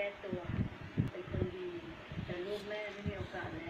แก้ตัว เป็นคนดี แต่ลูกแม่ไม่มีโอกาสแล้ว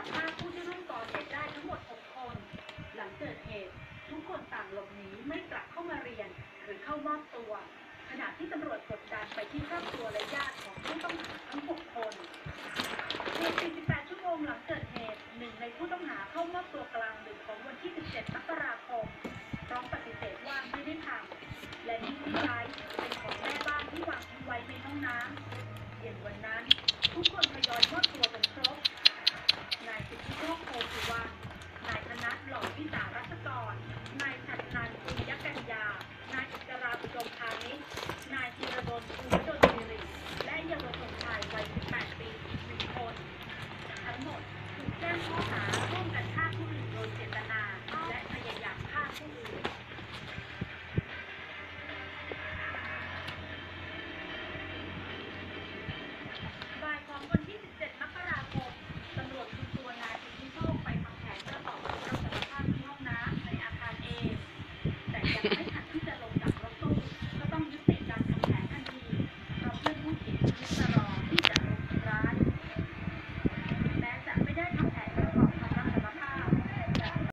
จับภาพผู้ที่ร่วมก่อเหตุได้ทั้งหมด 6 คน หลังเกิดเหตุ ทุกคนต่างหลบหนีไม่กลับเข้ามาเรียน หรือเข้ามอบตัว ขณะที่ตำรวจกดดันไปที่ครอบครัวและญาติของผู้ต้องหาทั้ง 6 คนใน48ชั่วโมงหลังเกิดเหตุหนึ่งในผู้ต้องหาเข้ามอบตัวกลางดึกของวันที่ 17 มกราคมร้องปฏิเสธว่าไม่ได้ทำและนี่ที่ใช้เป็นของแม่บ้านที่วางทิ้งไว้ในห้องน้ำเย็นวันนั้น ทุกคนทยอยมอบตัวกันครบ